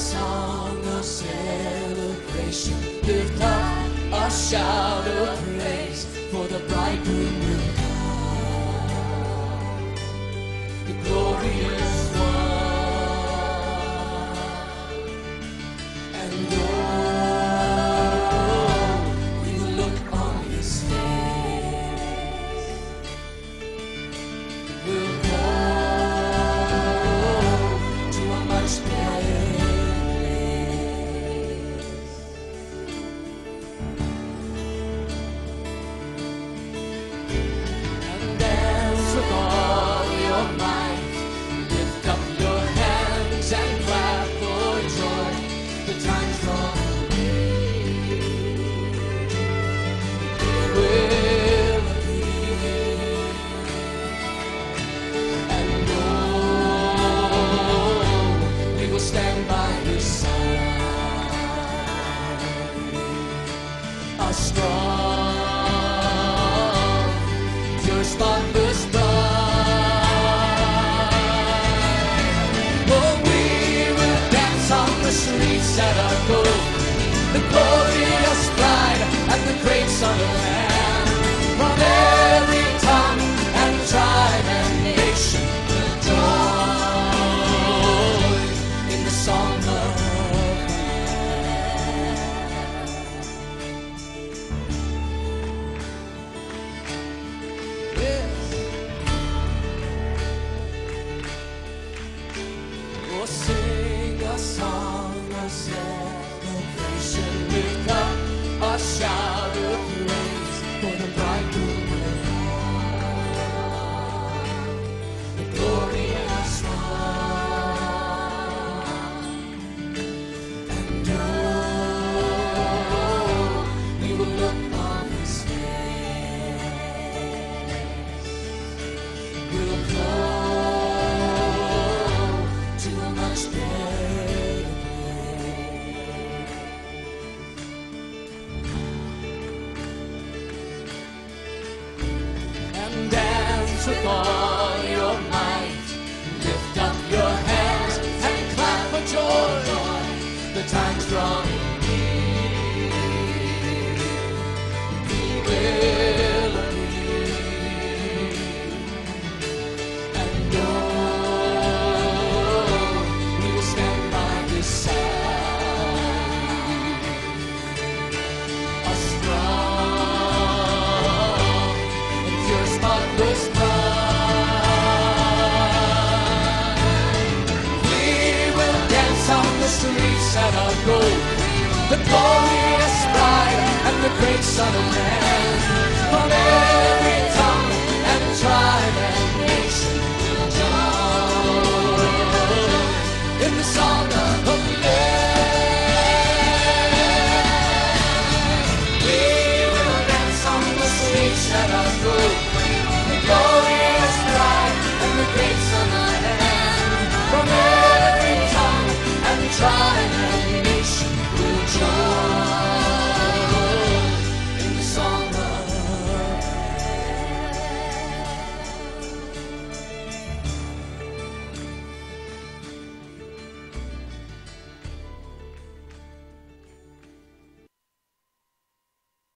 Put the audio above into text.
song of celebration. Lift up a shout of praise. at our goal. The glorious pride and the great Son of Man. From every tongue and tribe and nation, the joy in the song of Yes. Oh, celebration. Lift up a shout. 出发 the glorious bride and the great Son of Man. Amen.